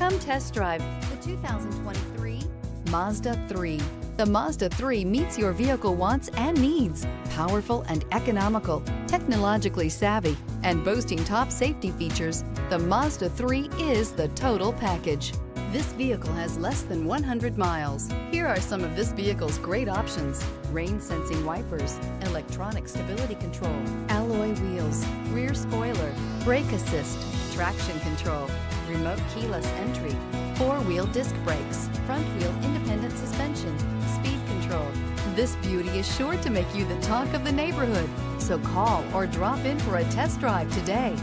Come test drive the 2023 Mazda 3. The Mazda 3 meets your vehicle wants and needs. Powerful and economical, technologically savvy, and boasting top safety features, the Mazda 3 is the total package. This vehicle has less than 100 miles. Here are some of this vehicle's great options. Rain sensing wipers, electronic stability control, alloy wheels, rear spoiler, brake assist, traction control, remote keyless entry, four-wheel disc brakes, front wheel independent suspension, speed control. This beauty is sure to make you the talk of the neighborhood. So call or drop in for a test drive today.